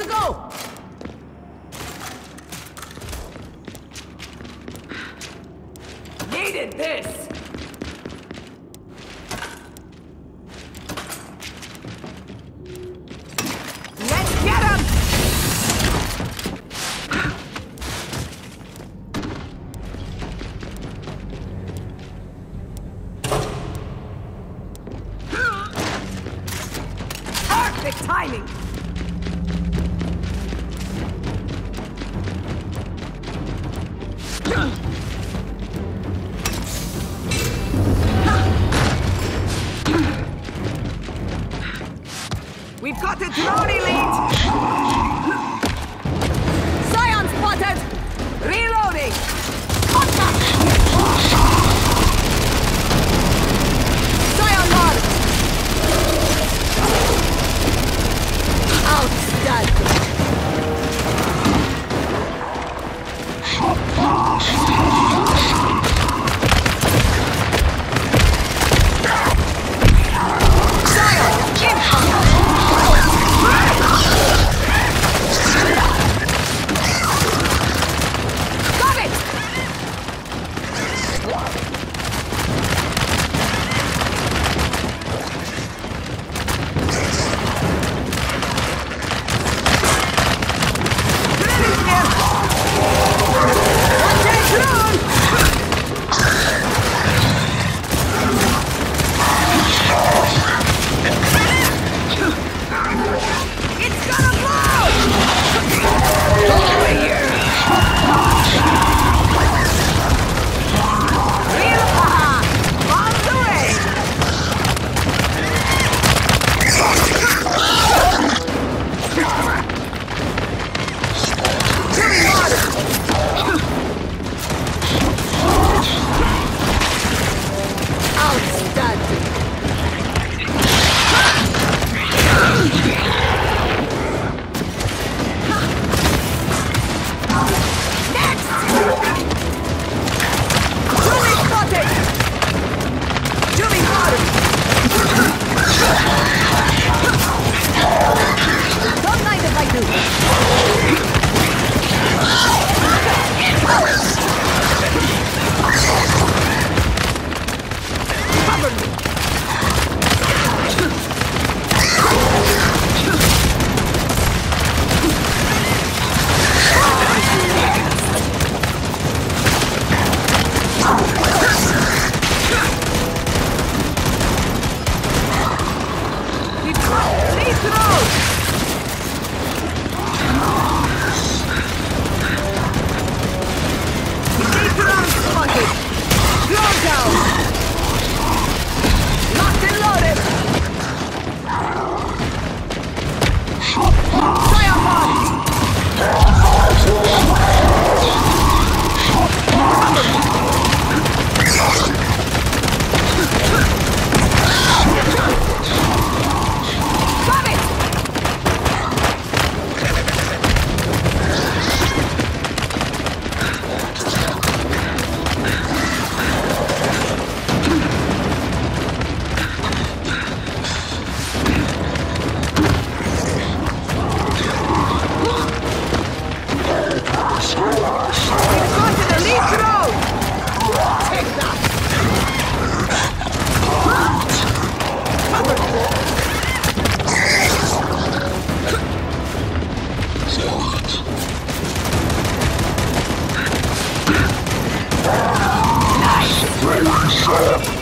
to go! Needed this! Let's get him! Timing! We've got it running! Trap!